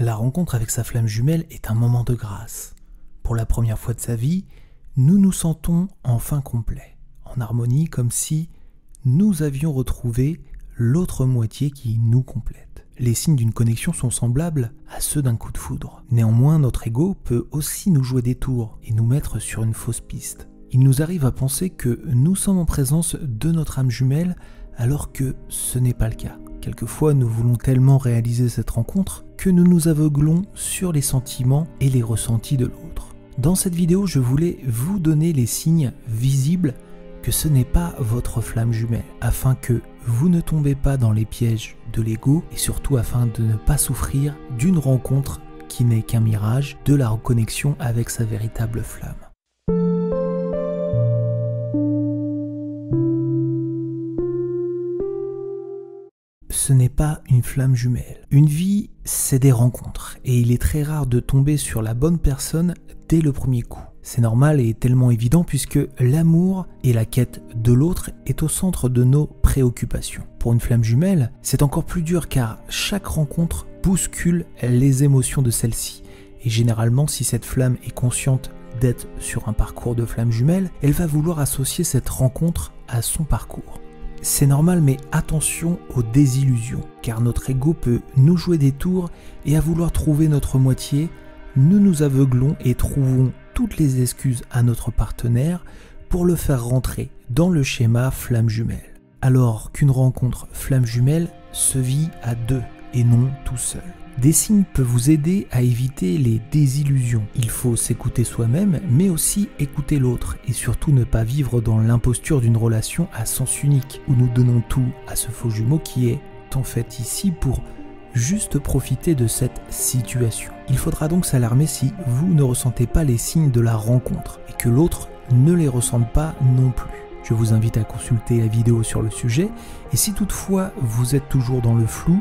La rencontre avec sa flamme jumelle est un moment de grâce. Pour la première fois de sa vie, nous nous sentons enfin complets, en harmonie comme si nous avions retrouvé l'autre moitié qui nous complète. Les signes d'une connexion sont semblables à ceux d'un coup de foudre. Néanmoins, notre ego peut aussi nous jouer des tours et nous mettre sur une fausse piste. Il nous arrive à penser que nous sommes en présence de notre âme jumelle alors que ce n'est pas le cas. Quelquefois, nous voulons tellement réaliser cette rencontre que nous nous aveuglons sur les sentiments et les ressentis de l'autre. Dans cette vidéo, je voulais vous donner les signes visibles que ce n'est pas votre flamme jumelle, afin que vous ne tombez pas dans les pièges de l'ego et surtout afin de ne pas souffrir d'une rencontre qui n'est qu'un mirage de la reconnexion avec sa véritable flamme. Ce n'est pas une flamme jumelle. Une vie, c'est des rencontres, et il est très rare de tomber sur la bonne personne dès le premier coup. C'est normal et tellement évident puisque l'amour et la quête de l'autre est au centre de nos préoccupations. Pour une flamme jumelle, c'est encore plus dur car chaque rencontre bouscule les émotions de celle-ci. Et généralement, si cette flamme est consciente d'être sur un parcours de flamme jumelle, elle va vouloir associer cette rencontre à son parcours. C'est normal, mais attention aux désillusions, car notre ego peut nous jouer des tours et à vouloir trouver notre moitié, nous nous aveuglons et trouvons toutes les excuses à notre partenaire pour le faire rentrer dans le schéma flamme jumelle. Alors qu'une rencontre flamme jumelle se vit à deux et non tout seul. Des signes peuvent vous aider à éviter les désillusions. Il faut s'écouter soi-même, mais aussi écouter l'autre, et surtout ne pas vivre dans l'imposture d'une relation à sens unique, où nous donnons tout à ce faux jumeau qui est en fait ici pour juste profiter de cette situation. Il faudra donc s'alarmer si vous ne ressentez pas les signes de la rencontre, et que l'autre ne les ressente pas non plus. Je vous invite à consulter la vidéo sur le sujet, et si toutefois vous êtes toujours dans le flou,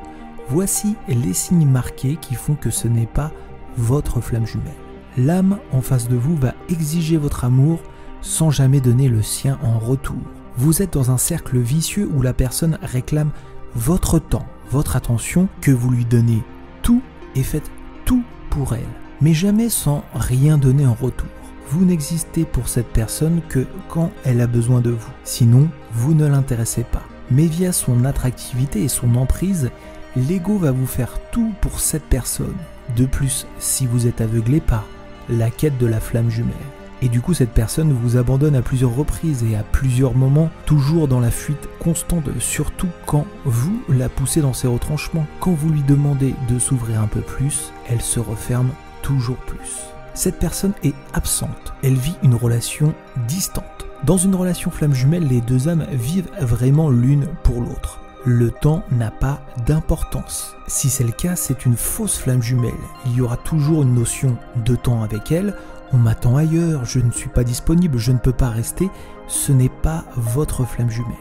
Voici les signes marqués qui font que ce n'est pas votre flamme jumelle. L'âme en face de vous va exiger votre amour sans jamais donner le sien en retour. Vous êtes dans un cercle vicieux où la personne réclame votre temps, votre attention, que vous lui donnez tout et faites tout pour elle, mais jamais sans rien donner en retour. Vous n'existez pour cette personne que quand elle a besoin de vous, sinon vous ne l'intéressez pas. Mais via son attractivité et son emprise, l'ego va vous faire tout pour cette personne. De plus, si vous êtes aveuglé par la quête de la flamme jumelle. Et du coup, cette personne vous abandonne à plusieurs reprises et à plusieurs moments, toujours dans la fuite constante, surtout quand vous la poussez dans ses retranchements. Quand vous lui demandez de s'ouvrir un peu plus, elle se referme toujours plus. Cette personne est absente, elle vit une relation distante. Dans une relation flamme jumelle, les deux âmes vivent vraiment l'une pour l'autre le temps n'a pas d'importance. Si c'est le cas, c'est une fausse flamme jumelle. Il y aura toujours une notion de temps avec elle. On m'attend ailleurs, je ne suis pas disponible, je ne peux pas rester. Ce n'est pas votre flamme jumelle.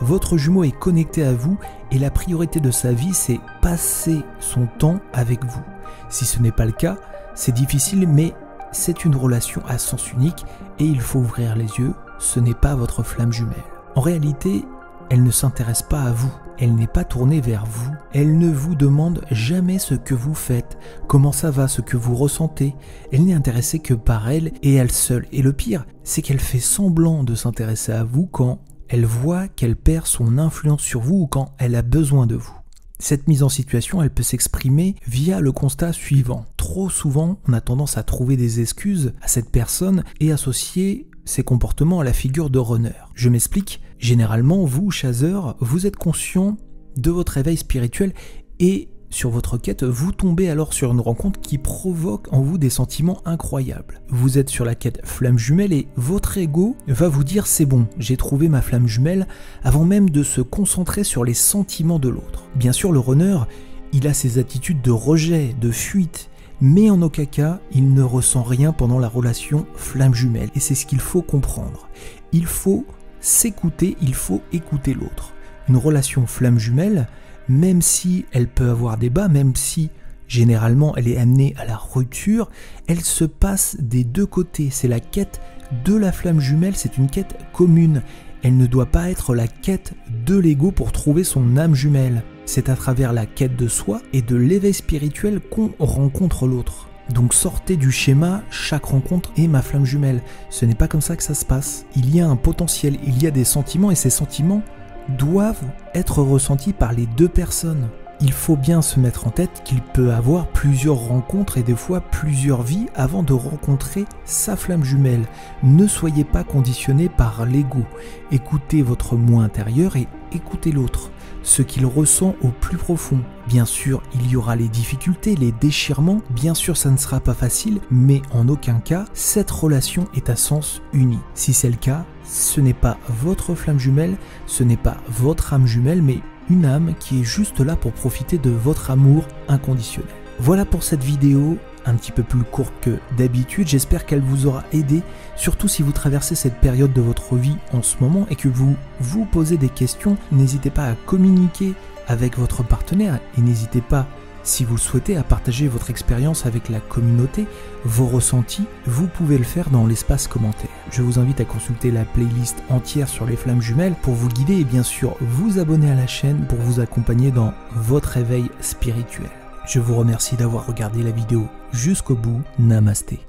Votre jumeau est connecté à vous et la priorité de sa vie, c'est passer son temps avec vous. Si ce n'est pas le cas, c'est difficile, mais c'est une relation à sens unique et il faut ouvrir les yeux, ce n'est pas votre flamme jumelle. En réalité, elle ne s'intéresse pas à vous, elle n'est pas tournée vers vous, elle ne vous demande jamais ce que vous faites, comment ça va, ce que vous ressentez, elle n'est intéressée que par elle et elle seule. Et le pire, c'est qu'elle fait semblant de s'intéresser à vous quand elle voit qu'elle perd son influence sur vous ou quand elle a besoin de vous. Cette mise en situation, elle peut s'exprimer via le constat suivant. Trop souvent, on a tendance à trouver des excuses à cette personne et associer ces comportements à la figure de runner. Je m'explique, généralement, vous, chasseur, vous êtes conscient de votre réveil spirituel et sur votre quête, vous tombez alors sur une rencontre qui provoque en vous des sentiments incroyables. Vous êtes sur la quête flamme jumelle et votre ego va vous dire c'est bon, j'ai trouvé ma flamme jumelle avant même de se concentrer sur les sentiments de l'autre. Bien sûr, le runner, il a ses attitudes de rejet, de fuite, mais en aucun cas, il ne ressent rien pendant la relation flamme jumelle. Et c'est ce qu'il faut comprendre. Il faut s'écouter, il faut écouter l'autre. Une relation flamme jumelle, même si elle peut avoir des bas, même si généralement elle est amenée à la rupture, elle se passe des deux côtés. C'est la quête de la flamme jumelle, c'est une quête commune. elle ne doit pas être la quête de l'ego pour trouver son âme jumelle. C'est à travers la quête de soi et de l'éveil spirituel qu'on rencontre l'autre. Donc sortez du schéma, chaque rencontre est ma flamme jumelle. Ce n'est pas comme ça que ça se passe. Il y a un potentiel, il y a des sentiments et ces sentiments doivent être ressentis par les deux personnes. Il faut bien se mettre en tête qu'il peut avoir plusieurs rencontres et des fois plusieurs vies avant de rencontrer sa flamme jumelle. Ne soyez pas conditionné par l'ego. Écoutez votre moi intérieur et écoutez l'autre ce qu'il ressent au plus profond. Bien sûr, il y aura les difficultés, les déchirements, bien sûr ça ne sera pas facile, mais en aucun cas, cette relation est à sens uni. Si c'est le cas, ce n'est pas votre flamme jumelle, ce n'est pas votre âme jumelle, mais une âme qui est juste là pour profiter de votre amour inconditionnel. Voilà pour cette vidéo, un petit peu plus courte que d'habitude. J'espère qu'elle vous aura aidé, surtout si vous traversez cette période de votre vie en ce moment et que vous vous posez des questions. N'hésitez pas à communiquer avec votre partenaire et n'hésitez pas, si vous le souhaitez, à partager votre expérience avec la communauté, vos ressentis. Vous pouvez le faire dans l'espace commentaire. Je vous invite à consulter la playlist entière sur les flammes jumelles pour vous guider et bien sûr vous abonner à la chaîne pour vous accompagner dans votre éveil spirituel. Je vous remercie d'avoir regardé la vidéo jusqu'au bout. Namasté.